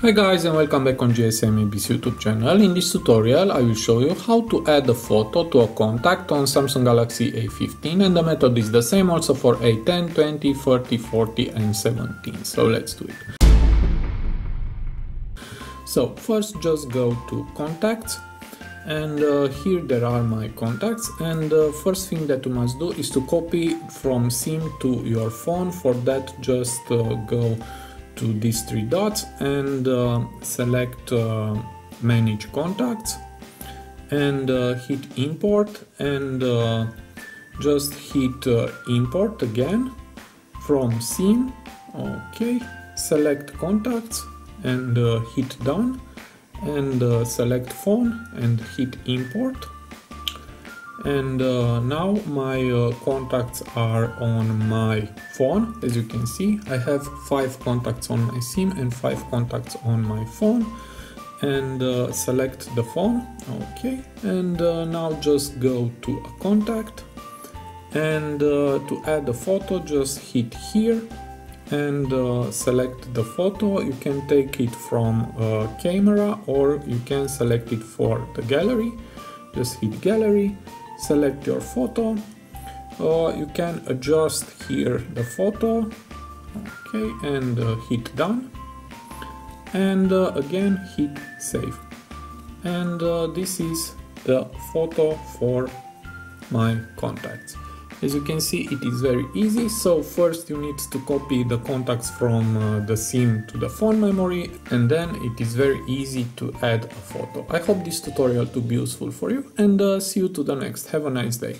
Hi guys and welcome back on GSM ABC YouTube channel. In this tutorial I will show you how to add a photo to a contact on Samsung Galaxy A50 and the method is the same also for A10, 20, 30, 40 and 70. So let's do it. So first just go to contacts and uh, here there are my contacts and the first thing that you must do is to copy from SIM to your phone. For that just uh, go to these three dots and uh, select uh, manage contacts and uh, hit import and uh, just hit uh, import again from SIM okay select contacts and uh, hit done and select phone and hit import and uh, now my uh, contacts are on my phone. As you can see I have five contacts on my SIM and five contacts on my phone. And uh, select the phone. Okay. And uh, now just go to a contact. And uh, to add a photo just hit here. And uh, select the photo. You can take it from camera or you can select it for the gallery. Just hit gallery select your photo uh, you can adjust here the photo okay and uh, hit done and uh, again hit save. And uh, this is the photo for my contacts as you can see it is very easy so first you need to copy the contacts from uh, the SIM to the phone memory and then it is very easy to add a photo. I hope this tutorial to be useful for you and uh, see you to the next. Have a nice day.